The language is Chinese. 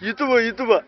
YouTube YouTube